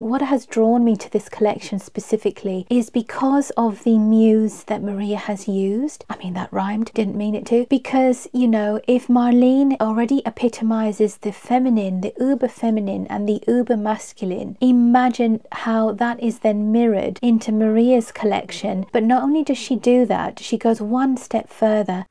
What has drawn me to this collection specifically is because of the muse that Maria has used. I mean, that rhymed, didn't mean it to. Because, you know, if Marlene already epitomizes the feminine, the uber feminine, and the uber masculine, imagine how that is then mirrored into Maria's collection. But not only does she do that, she goes one step further.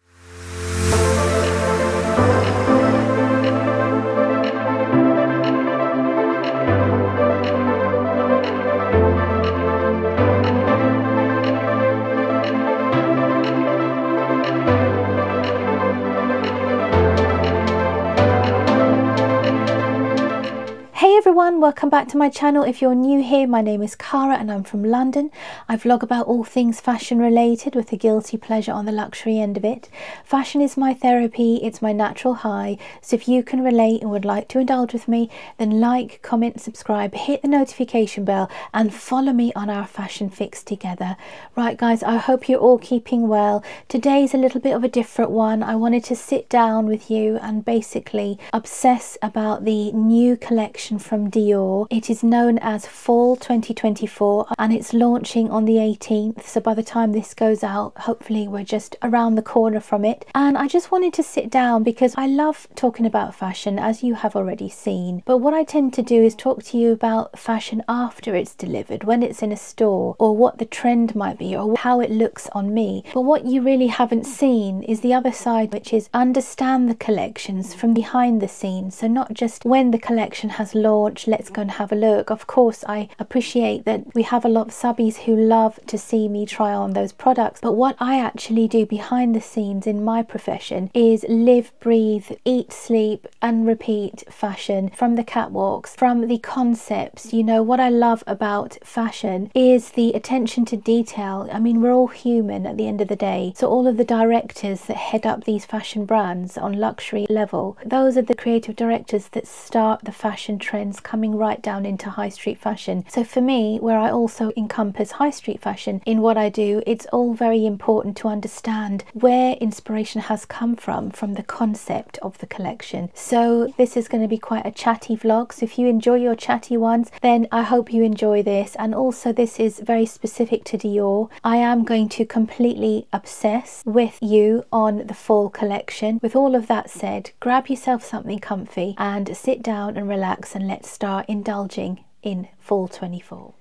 Everyone, welcome back to my channel. If you're new here, my name is Kara and I'm from London. I vlog about all things fashion related with a guilty pleasure on the luxury end of it. Fashion is my therapy, it's my natural high, so if you can relate and would like to indulge with me, then like, comment, subscribe, hit the notification bell and follow me on our fashion fix together. Right guys, I hope you're all keeping well. Today's a little bit of a different one. I wanted to sit down with you and basically obsess about the new collection from Dior. It is known as Fall 2024 and it's launching on the 18th. So by the time this goes out, hopefully we're just around the corner from it. And I just wanted to sit down because I love talking about fashion as you have already seen. But what I tend to do is talk to you about fashion after it's delivered, when it's in a store or what the trend might be or how it looks on me. But what you really haven't seen is the other side, which is understand the collections from behind the scenes. So not just when the collection has launched let's go and have a look. Of course, I appreciate that we have a lot of subbies who love to see me try on those products, but what I actually do behind the scenes in my profession is live, breathe, eat, sleep, and repeat fashion from the catwalks, from the concepts. You know, what I love about fashion is the attention to detail. I mean, we're all human at the end of the day. So, all of the directors that head up these fashion brands on luxury level, those are the creative directors that start the fashion trends coming right down into high street fashion. So for me, where I also encompass high street fashion in what I do, it's all very important to understand where inspiration has come from, from the concept of the collection. So this is going to be quite a chatty vlog. So if you enjoy your chatty ones, then I hope you enjoy this. And also this is very specific to Dior. I am going to completely obsess with you on the fall collection. With all of that said, grab yourself something comfy and sit down and relax and let's start indulging in fall 24.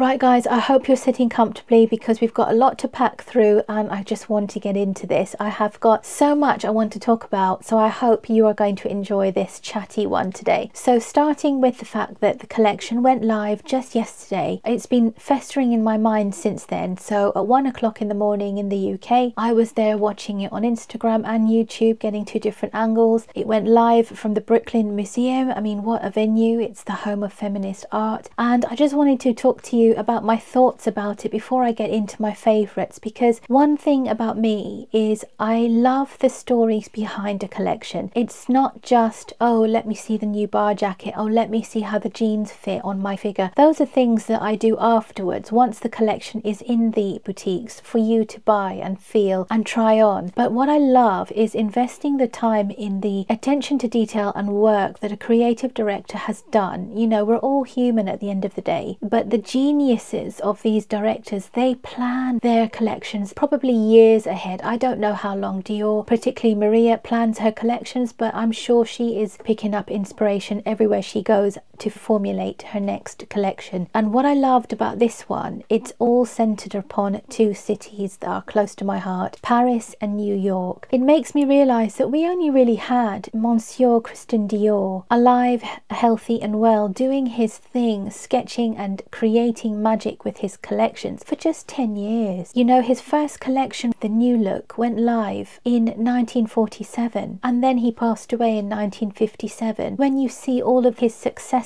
Right guys, I hope you're sitting comfortably because we've got a lot to pack through and I just want to get into this. I have got so much I want to talk about, so I hope you are going to enjoy this chatty one today. So starting with the fact that the collection went live just yesterday. It's been festering in my mind since then. So at one o'clock in the morning in the UK, I was there watching it on Instagram and YouTube, getting two different angles. It went live from the Brooklyn Museum. I mean, what a venue. It's the home of feminist art. And I just wanted to talk to you about my thoughts about it before I get into my favourites because one thing about me is I love the stories behind a collection. It's not just, oh, let me see the new bar jacket, oh, let me see how the jeans fit on my figure. Those are things that I do afterwards once the collection is in the boutiques for you to buy and feel and try on. But what I love is investing the time in the attention to detail and work that a creative director has done. You know, we're all human at the end of the day, but the genius geniuses of these directors, they plan their collections probably years ahead. I don't know how long Dior, particularly Maria, plans her collections, but I'm sure she is picking up inspiration everywhere she goes to formulate her next collection. And what I loved about this one, it's all centered upon two cities that are close to my heart, Paris and New York. It makes me realize that we only really had Monsieur Christian Dior alive, healthy and well, doing his thing, sketching and creating magic with his collections for just 10 years. You know, his first collection, The New Look, went live in 1947 and then he passed away in 1957. When you see all of his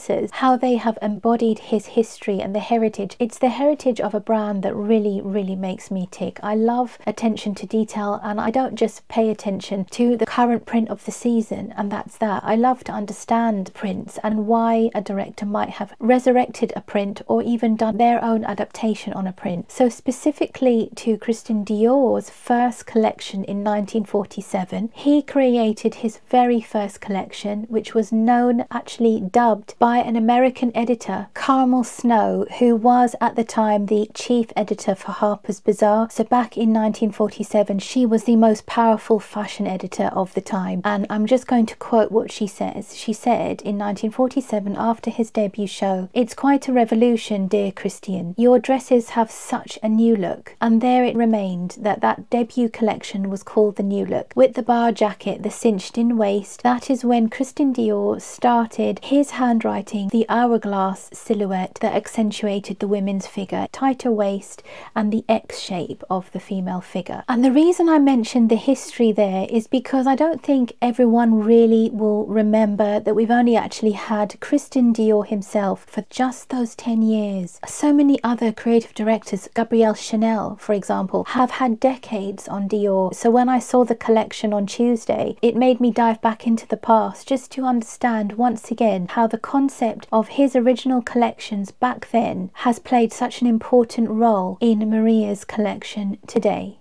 successors, how they have embodied his history and the heritage, it's the heritage of a brand that really, really makes me tick. I love attention to detail and I don't just pay attention to the current print of the season and that's that. I love to understand prints and why a director might have resurrected a print or even done their own adaptation on a print. So specifically to Christian Dior's first collection in 1947, he created his very first collection, which was known, actually dubbed by by an American editor, Carmel Snow, who was at the time the chief editor for Harper's Bazaar. So back in 1947, she was the most powerful fashion editor of the time. And I'm just going to quote what she says. She said in 1947, after his debut show, It's quite a revolution, dear Christian. Your dresses have such a new look. And there it remained that that debut collection was called the New Look. With the bar jacket, the cinched in waist, that is when Christian Dior started his handwriting, the hourglass silhouette that accentuated the women's figure, tighter waist, and the X shape of the female figure. And the reason I mentioned the history there is because I don't think everyone really will remember that we've only actually had Christian Dior himself for just those 10 years. So many other creative directors, Gabrielle Chanel, for example, have had decades on Dior. So when I saw the collection on Tuesday, it made me dive back into the past just to understand once again how the concept of his original collections back then has played such an important role in Maria's collection today.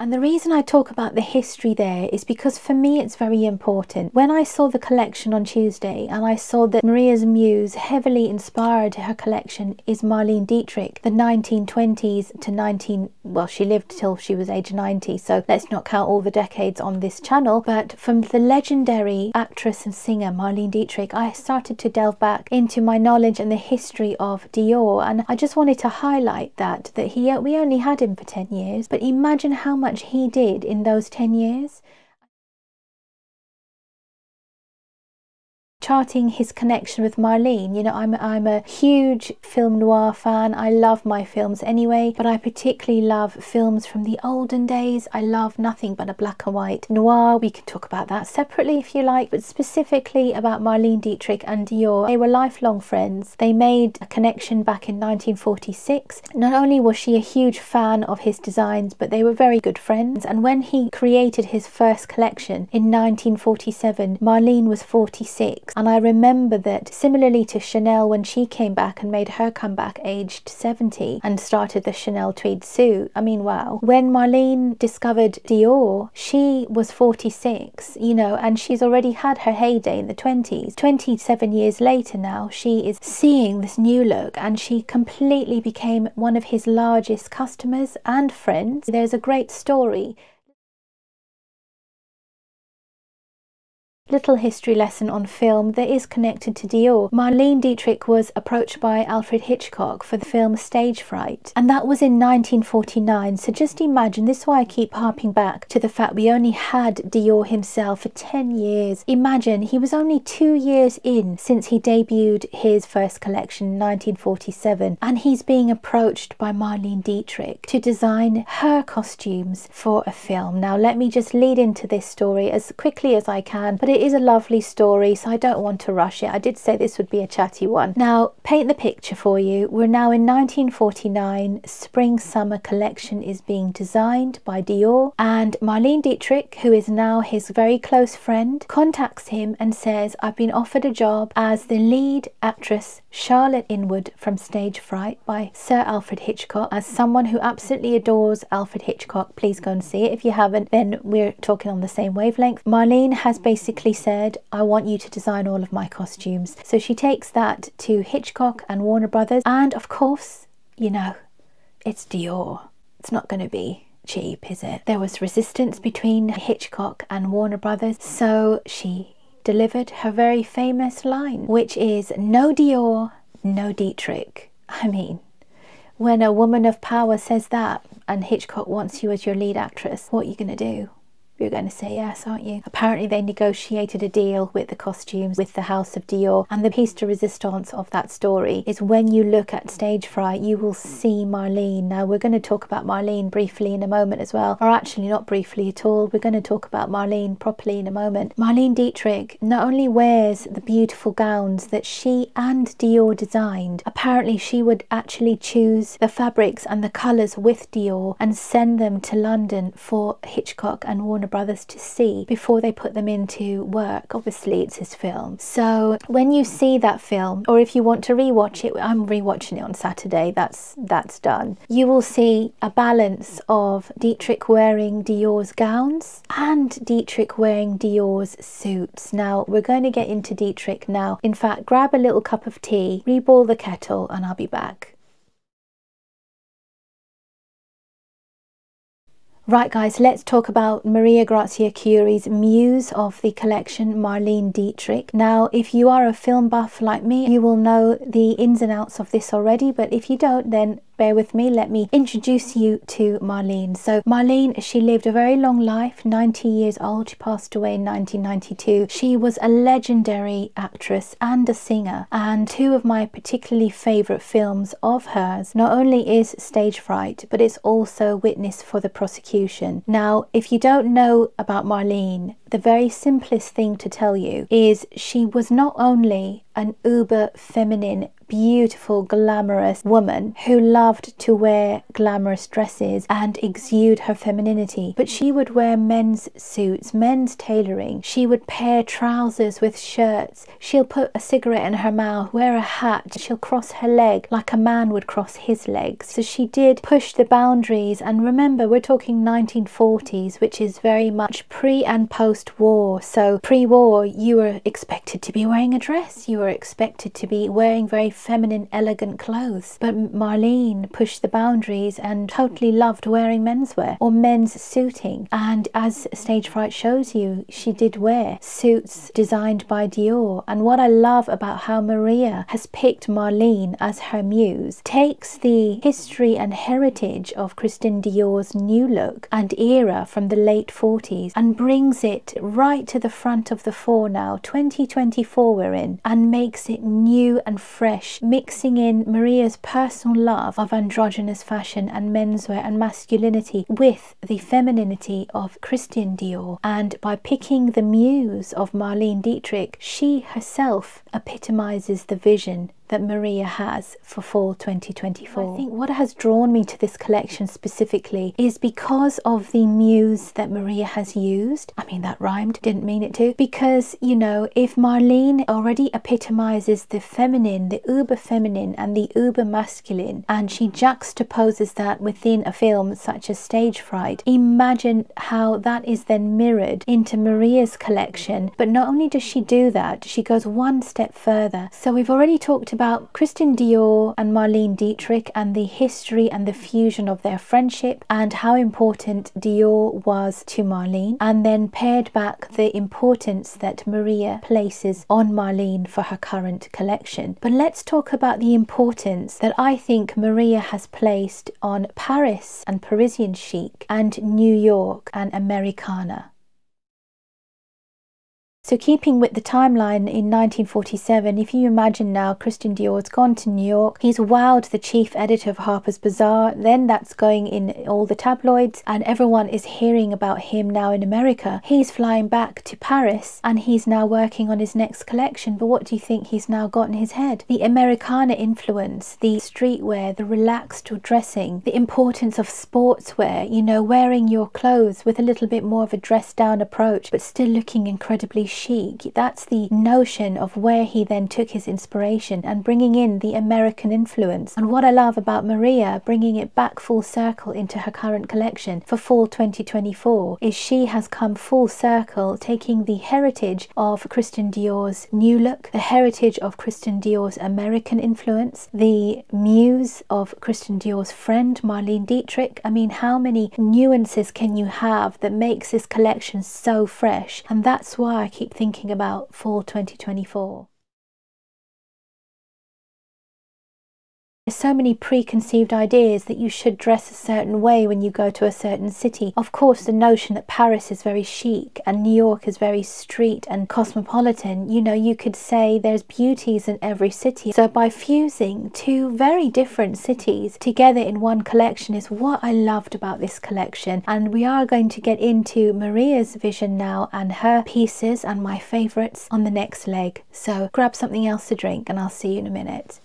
And the reason I talk about the history there is because for me it's very important. When I saw the collection on Tuesday and I saw that Maria's muse heavily inspired her collection is Marlene Dietrich, the 1920s to 19, well, she lived till she was age 90, so let's not count all the decades on this channel. But from the legendary actress and singer Marlene Dietrich, I started to delve back into my knowledge and the history of Dior. And I just wanted to highlight that, that he we only had him for 10 years, but imagine how much he did in those 10 years charting his connection with Marlene. You know, I'm, I'm a huge film noir fan. I love my films anyway, but I particularly love films from the olden days. I love nothing but a black and white noir. We can talk about that separately if you like, but specifically about Marlene Dietrich and Dior. They were lifelong friends. They made a connection back in 1946. Not only was she a huge fan of his designs, but they were very good friends. And when he created his first collection in 1947, Marlene was 46 and I remember that similarly to Chanel, when she came back and made her comeback aged 70 and started the Chanel tweed suit, I mean, wow. When Marlene discovered Dior, she was 46, you know, and she's already had her heyday in the 20s. 27 years later now, she is seeing this new look and she completely became one of his largest customers and friends. There's a great story Little history lesson on film that is connected to Dior. Marlene Dietrich was approached by Alfred Hitchcock for the film Stage Fright, and that was in 1949. So just imagine, this is why I keep harping back to the fact we only had Dior himself for 10 years. Imagine he was only two years in since he debuted his first collection in 1947, and he's being approached by Marlene Dietrich to design her costumes for a film. Now, let me just lead into this story as quickly as I can, but it is a lovely story, so I don't want to rush it. I did say this would be a chatty one. Now, paint the picture for you. We're now in 1949. Spring Summer collection is being designed by Dior, and Marlene Dietrich, who is now his very close friend, contacts him and says, I've been offered a job as the lead actress Charlotte Inwood from Stage Fright by Sir Alfred Hitchcock. As someone who absolutely adores Alfred Hitchcock, please go and see it. If you haven't, then we're talking on the same wavelength. Marlene has basically said, I want you to design all of my costumes. So she takes that to Hitchcock and Warner Brothers. And of course, you know, it's Dior. It's not going to be cheap, is it? There was resistance between Hitchcock and Warner Brothers. So she delivered her very famous line, which is no Dior, no Dietrich. I mean, when a woman of power says that and Hitchcock wants you as your lead actress, what are you going to do? You're going to say yes, aren't you? Apparently, they negotiated a deal with the costumes with the House of Dior, and the piece de resistance of that story is when you look at Stage Fright, you will see Marlene. Now, we're going to talk about Marlene briefly in a moment as well, or actually, not briefly at all. We're going to talk about Marlene properly in a moment. Marlene Dietrich not only wears the beautiful gowns that she and Dior designed, apparently, she would actually choose the fabrics and the colours with Dior and send them to London for Hitchcock and Warner Warner Brothers to see before they put them into work. Obviously, it's his film. So when you see that film, or if you want to rewatch it, I'm rewatching it on Saturday. That's that's done. You will see a balance of Dietrich wearing Dior's gowns and Dietrich wearing Dior's suits. Now we're going to get into Dietrich now. In fact, grab a little cup of tea, reboil the kettle, and I'll be back. Right, guys, let's talk about Maria Grazia Chiuri's muse of the collection, Marlene Dietrich. Now, if you are a film buff like me, you will know the ins and outs of this already, but if you don't, then bear with me, let me introduce you to Marlene. So, Marlene, she lived a very long life, 90 years old. She passed away in 1992. She was a legendary actress and a singer, and two of my particularly favourite films of hers not only is Stage Fright, but it's also Witness for the Prosecution. Now, if you don't know about Marlene, the very simplest thing to tell you is she was not only an uber feminine beautiful, glamorous woman who loved to wear glamorous dresses and exude her femininity. But she would wear men's suits, men's tailoring. She would pair trousers with shirts. She'll put a cigarette in her mouth, wear a hat. She'll cross her leg like a man would cross his legs. So she did push the boundaries. And remember, we're talking 1940s, which is very much pre and post war. So pre war, you were expected to be wearing a dress. You were expected to be wearing very feminine, elegant clothes. But Marlene pushed the boundaries and totally loved wearing menswear or men's suiting. And as Stage Fright shows you, she did wear suits designed by Dior. And what I love about how Maria has picked Marlene as her muse takes the history and heritage of Christian Dior's new look and era from the late 40s and brings it right to the front of the fore now, 2024 we're in, and makes it new and fresh mixing in Maria's personal love of androgynous fashion and menswear and masculinity with the femininity of Christian Dior. And by picking the muse of Marlene Dietrich, she herself epitomizes the vision that Maria has for fall 2024. I think what has drawn me to this collection specifically is because of the muse that Maria has used. I mean, that rhymed, didn't mean it to. Because, you know, if Marlene already epitomizes the feminine, the uber feminine, and the uber masculine, and she juxtaposes that within a film such as Stage Fright, imagine how that is then mirrored into Maria's collection. But not only does she do that, she goes one step further. So we've already talked about Christian Dior and Marlene Dietrich and the history and the fusion of their friendship and how important Dior was to Marlene, and then paired back the importance that Maria places on Marlene for her current collection. But let's talk about the importance that I think Maria has placed on Paris and Parisian chic and New York and Americana. So, keeping with the timeline in 1947, if you imagine now Christian Dior's gone to New York, he's wowed the chief editor of Harper's Bazaar, then that's going in all the tabloids, and everyone is hearing about him now in America. He's flying back to Paris and he's now working on his next collection. But what do you think he's now got in his head? The Americana influence, the streetwear, the relaxed dressing, the importance of sportswear, you know, wearing your clothes with a little bit more of a dressed down approach, but still looking incredibly chic. That's the notion of where he then took his inspiration and bringing in the American influence. And what I love about Maria bringing it back full circle into her current collection for fall 2024 is she has come full circle taking the heritage of Christian Dior's new look, the heritage of Christian Dior's American influence, the muse of Christian Dior's friend Marlene Dietrich. I mean, how many nuances can you have that makes this collection so fresh? And that's why I keep keep thinking about fall 2024. There's so many preconceived ideas that you should dress a certain way when you go to a certain city. Of course, the notion that Paris is very chic and New York is very street and cosmopolitan, you know, you could say there's beauties in every city. So by fusing two very different cities together in one collection is what I loved about this collection. And we are going to get into Maria's vision now and her pieces and my favorites on the next leg. So grab something else to drink and I'll see you in a minute.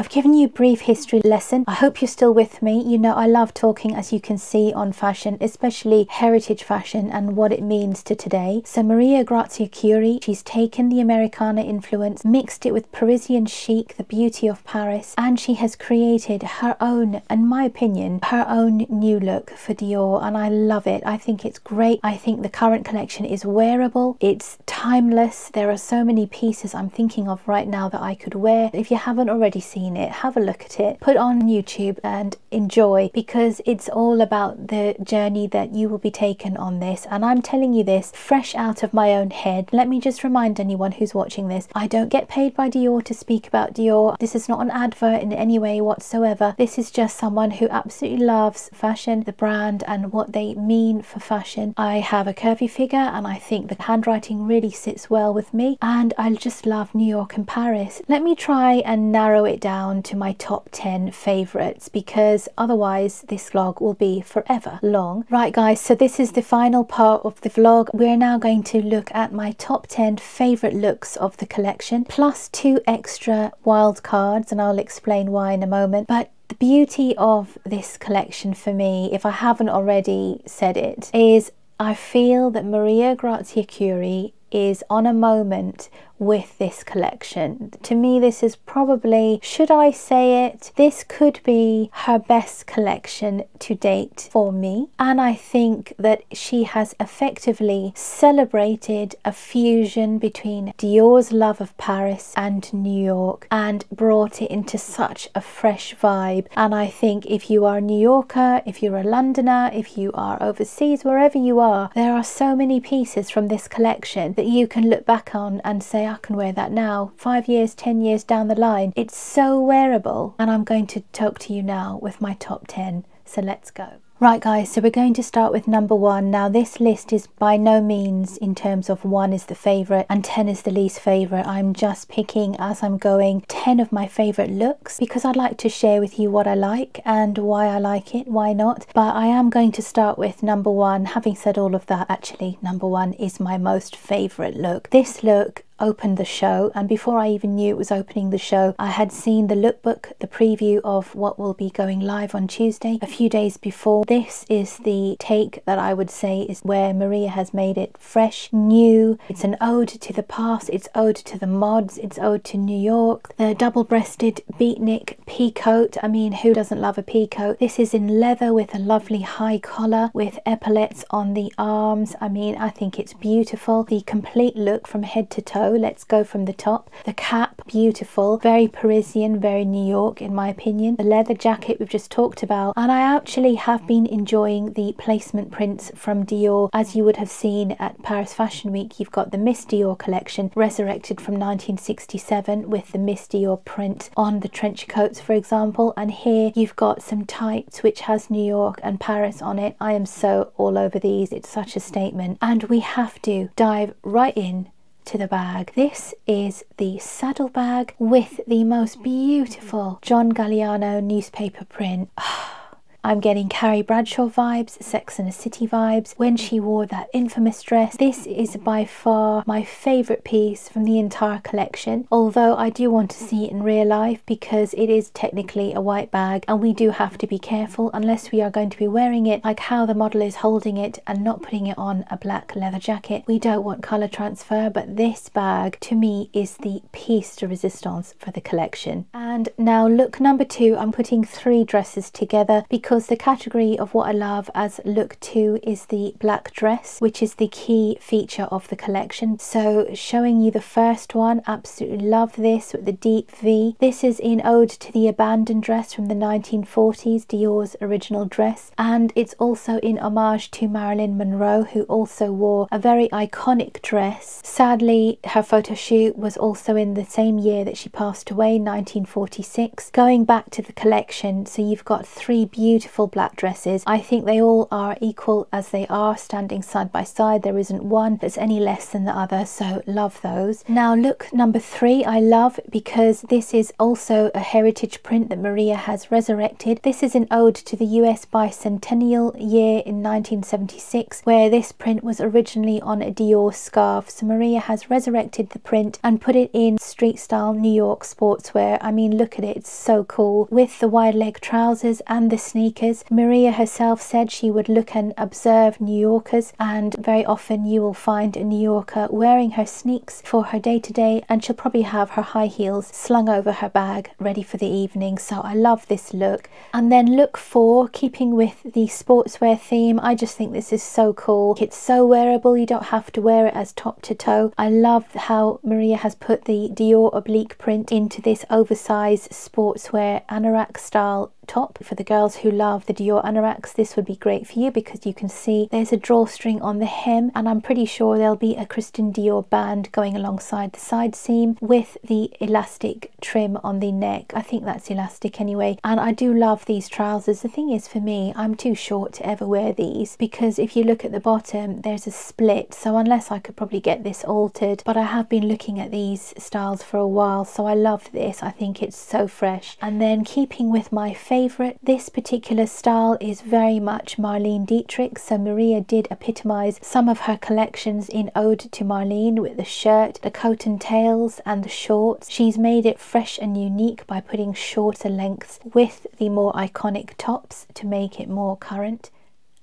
I've given you a brief history lesson. I hope you're still with me. You know, I love talking, as you can see, on fashion, especially heritage fashion and what it means to today. So Maria Grazia Chiuri, she's taken the Americana influence, mixed it with Parisian chic, the beauty of Paris, and she has created her own, in my opinion, her own new look for Dior, and I love it. I think it's great. I think the current collection is wearable, it's timeless. There are so many pieces I'm thinking of right now that I could wear. If you haven't already seen it, have a look at it, put on YouTube and enjoy because it's all about the journey that you will be taken on this. And I'm telling you this fresh out of my own head. Let me just remind anyone who's watching this I don't get paid by Dior to speak about Dior. This is not an advert in any way whatsoever. This is just someone who absolutely loves fashion, the brand, and what they mean for fashion. I have a curvy figure and I think the handwriting really sits well with me, and I just love New York and Paris. Let me try and narrow it down to my top 10 favorites because otherwise this vlog will be forever long. Right, guys, so this is the final part of the vlog. We're now going to look at my top 10 favorite looks of the collection plus two extra wild cards, and I'll explain why in a moment. But the beauty of this collection for me, if I haven't already said it, is I feel that Maria Grazia Chiuri is on a moment with this collection. To me, this is probably, should I say it, this could be her best collection to date for me. And I think that she has effectively celebrated a fusion between Dior's love of Paris and New York and brought it into such a fresh vibe. And I think if you are a New Yorker, if you're a Londoner, if you are overseas, wherever you are, there are so many pieces from this collection that you can look back on and say, I can wear that now. Five years, ten years down the line, it's so wearable. And I'm going to talk to you now with my top 10. So let's go. Right guys, so we're going to start with number one. Now this list is by no means in terms of one is the favourite and 10 is the least favourite. I'm just picking as I'm going 10 of my favourite looks because I'd like to share with you what I like and why I like it, why not. But I am going to start with number one. Having said all of that, actually number one is my most favourite look. This look opened the show and before I even knew it was opening the show I had seen the lookbook the preview of what will be going live on Tuesday. A few days before this is the take that I would say is where Maria has made it fresh new. It's an ode to the past it's ode to the mods it's ode to New York. The double-breasted beatnik peacoat I mean who doesn't love a peacoat? This is in leather with a lovely high collar with epaulets on the arms. I mean I think it's beautiful. The complete look from head to toe let's go from the top. The cap beautiful. Very parisian very new york in my opinion. The leather jacket we've just talked about. And i actually have been enjoying the placement prints from dior. As you would have seen at paris fashion week you've got the miss dior collection resurrected from 1967 with the miss dior print on the trench coats for example. And here you've got some tights which has new york and paris on it. I am so all over these. It's such a statement. And we have to dive right in to the bag. This is the saddle bag with the most beautiful John Galliano newspaper print. Ah, I'm getting Carrie Bradshaw vibes, Sex and the City vibes, when she wore that infamous dress. This is by far my favourite piece from the entire collection, although I do want to see it in real life because it is technically a white bag and we do have to be careful unless we are going to be wearing it like how the model is holding it and not putting it on a black leather jacket. We don't want colour transfer, but this bag to me is the piece de resistance for the collection. And now look number two, I'm putting three dresses together because because the category of what I love as look 2 is the black dress which is the key feature of the collection. So showing you the first one absolutely love this with the deep V. This is in ode to the abandoned dress from the 1940s Dior's original dress. And it's also in homage to Marilyn Monroe who also wore a very iconic dress. Sadly her photo shoot was also in the same year that she passed away 1946 going back to the collection so you've got three beautiful beautiful black dresses. I think they all are equal as they are standing side by side. There isn't one that's any less than the other, so love those. Now look number three I love because this is also a heritage print that Maria has resurrected. This is an ode to the US bicentennial year in 1976 where this print was originally on a Dior scarf. So Maria has resurrected the print and put it in street style New York sportswear. I mean look at it, it's so cool. With the wide leg trousers and the sneakers. Maria herself said she would look and observe New Yorkers and very often you will find a New Yorker wearing her sneaks for her day to day and she'll probably have her high heels slung over her bag ready for the evening. So I love this look. And then look four, keeping with the sportswear theme. I just think this is so cool. It's so wearable. You don't have to wear it as top to toe. I love how Maria has put the Dior oblique print into this oversized sportswear anorak style top. For the girls who love the Dior anoraks, this would be great for you because you can see there's a drawstring on the hem and I'm pretty sure there'll be a Christian Dior band going alongside the side seam with the elastic trim on the neck. I think that's elastic anyway. And I do love these trousers. The thing is for me, I'm too short to ever wear these because if you look at the bottom, there's a split. So unless I could probably get this altered, but I have been looking at these styles for a while. So I love this. I think it's so fresh. And then keeping with my favorite favourite. This particular style is very much Marlene Dietrich, so Maria did epitomise some of her collections in Ode to Marlene with the shirt, the coat and tails and the shorts. She's made it fresh and unique by putting shorter lengths with the more iconic tops to make it more current.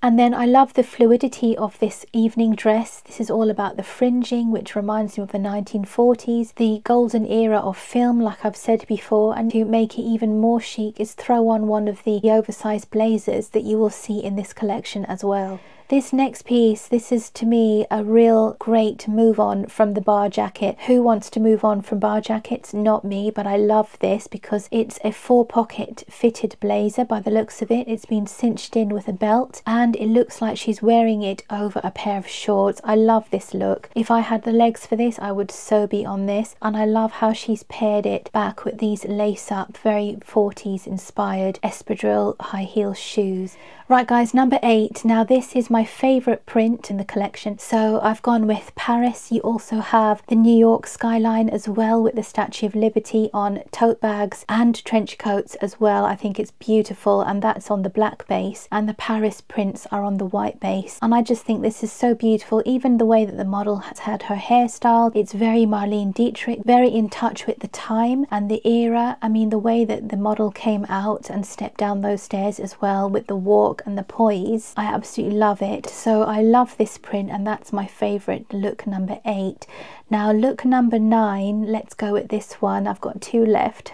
And then I love the fluidity of this evening dress. This is all about the fringing, which reminds me of the 1940s, the golden era of film, like I've said before. And to make it even more chic is throw on one of the oversized blazers that you will see in this collection as well. This next piece, this is to me a real great move on from the bar jacket. Who wants to move on from bar jackets? Not me, but I love this because it's a four pocket fitted blazer by the looks of it. It's been cinched in with a belt and it looks like she's wearing it over a pair of shorts. I love this look. If I had the legs for this, I would so be on this. And I love how she's paired it back with these lace up, very 40s inspired espadrille high heel shoes. Right guys, number eight. Now this is my favourite print in the collection. So I've gone with Paris. You also have the New York skyline as well with the Statue of Liberty on tote bags and trench coats as well. I think it's beautiful and that's on the black base and the Paris prints are on the white base. And I just think this is so beautiful. Even the way that the model has had her hairstyle, it's very Marlene Dietrich, very in touch with the time and the era. I mean, the way that the model came out and stepped down those stairs as well with the walk and the poise. I absolutely love it. So I love this print and that's my favourite look number eight. Now look number nine, let's go with this one. I've got two left.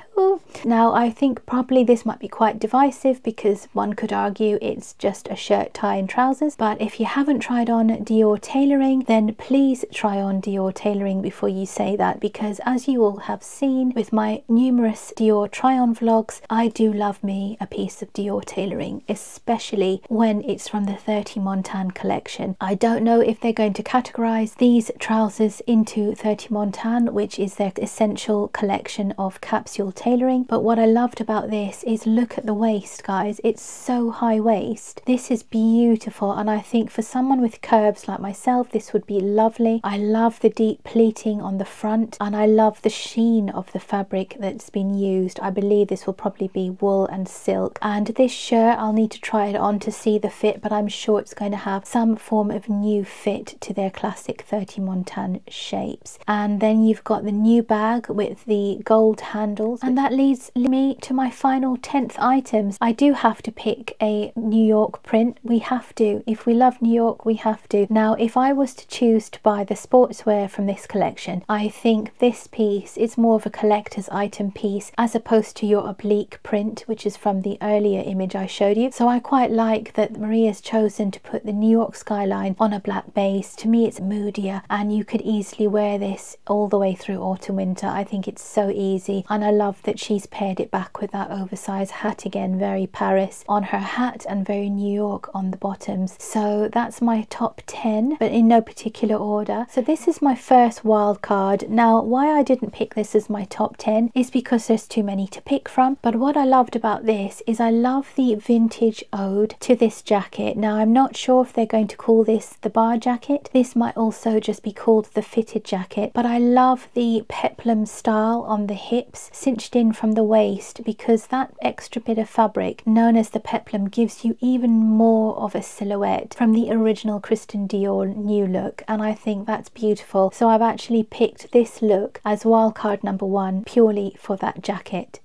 Now I think probably this might be quite divisive because one could argue it's just a shirt, tie and trousers. But if you haven't tried on Dior tailoring, then please try on Dior tailoring before you say that because as you all have seen with my numerous Dior try on vlogs, I do love me a piece of Dior tailoring, especially when it's from the 30 Montaigne collection. I don't know if they're going to categorize these trousers into 30 Montaigne, which is their essential collection of capsule tailoring. But what I loved about this is look at the waist, guys. It's so high waist. This is beautiful. And I think for someone with curves like myself, this would be lovely. I love the deep pleating on the front and I love the sheen of the fabric that's been used. I believe this will probably be wool and silk. And this shirt, I'll need to try it on to see the fit, but I'm sure it's going to have some form of new fit to their classic 30 Montaigne shape shapes and then you've got the new bag with the gold handles and that leads me to my final 10th items. I do have to pick a New York print. We have to. If we love New York we have to. Now if I was to choose to buy the sportswear from this collection I think this piece is more of a collector's item piece as opposed to your oblique print which is from the earlier image I showed you. So I quite like that Maria's chosen to put the New York skyline on a black base. To me it's moodier and you could easily wear this all the way through autumn winter. I think it's so easy and I love that she's paired it back with that oversized hat again, very Paris on her hat and very New York on the bottoms. So that's my top 10, but in no particular order. So this is my first wild card. Now, why I didn't pick this as my top 10 is because there's too many to pick from. But what I loved about this is I love the vintage ode to this jacket. Now, I'm not sure if they're going to call this the bar jacket. This might also just be called the fitted jacket, but I love the peplum style on the hips cinched in from the waist because that extra bit of fabric known as the peplum gives you even more of a silhouette from the original Christian Dior new look and I think that's beautiful so I've actually picked this look as wildcard number one purely for that jacket.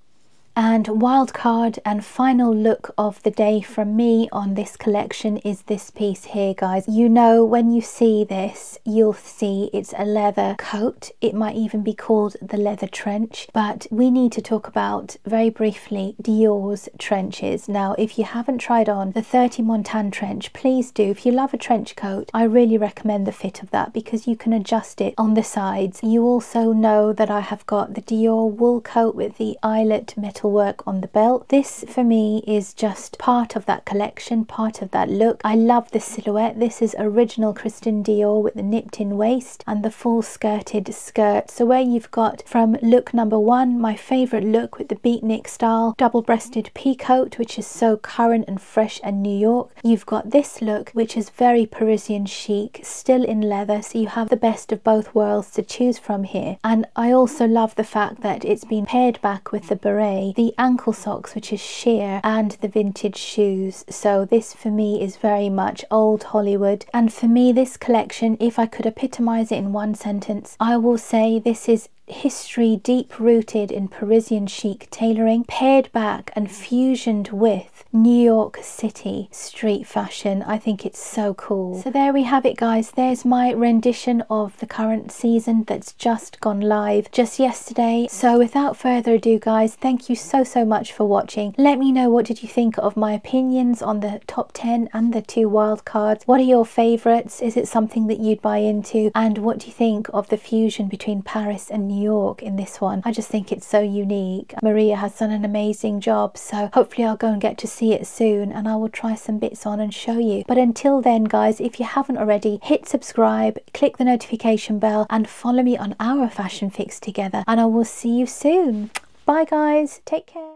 And wildcard and final look of the day from me on this collection is this piece here, guys. You know, when you see this, you'll see it's a leather coat. It might even be called the leather trench, but we need to talk about very briefly Dior's trenches. Now, if you haven't tried on the 30 Montaigne trench, please do. If you love a trench coat, I really recommend the fit of that because you can adjust it on the sides. You also know that I have got the Dior wool coat with the eyelet metal work on the belt. This for me is just part of that collection, part of that look. I love the silhouette. This is original Christian Dior with the nipped in waist and the full skirted skirt. So where you've got from look number one, my favorite look with the beatnik style, double breasted peacoat, which is so current and fresh and New York. You've got this look, which is very Parisian chic, still in leather. So you have the best of both worlds to choose from here. And I also love the fact that it's been paired back with the beret the ankle socks which is sheer and the vintage shoes. So this for me is very much old Hollywood. And for me this collection if I could epitomize it in one sentence I will say this is history deep rooted in Parisian chic tailoring, paired back and fusioned with New York City street fashion. I think it's so cool. So there we have it guys. There's my rendition of the current season that's just gone live just yesterday. So without further ado guys, thank you so so much for watching. Let me know what did you think of my opinions on the top 10 and the two wild cards. What are your favorites? Is it something that you'd buy into? And what do you think of the fusion between Paris and New New York in this one. I just think it's so unique. Maria has done an amazing job so hopefully I'll go and get to see it soon and I will try some bits on and show you. But until then guys if you haven't already hit subscribe, click the notification bell and follow me on our fashion fix together and I will see you soon. Bye guys, take care.